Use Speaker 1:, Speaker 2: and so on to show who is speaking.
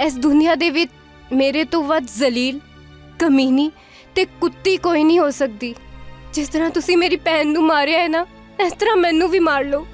Speaker 1: ਇਸ ਦੁਨੀਆ ਦੇ ਵਿੱਚ ਮੇਰੇ ਤੋਂ ਵੱਧ ਜ਼ਲੀਲ, ਕਮੀਨੀ ਤੇ ਕੁੱਤੀ ਕੋਈ ਨਹੀਂ ਹੋ ਸਕਦੀ। ਜਿਸ ਤਰ੍ਹਾਂ ਤੁਸੀਂ ਮੇਰੀ ਭੈਣ ਨੂੰ ਮਾਰਿਆ ਹੈ ਨਾ, ਇਸ ਤਰ੍ਹਾਂ ਮੈਨੂੰ ਵੀ ਮਾਰ ਲਓ।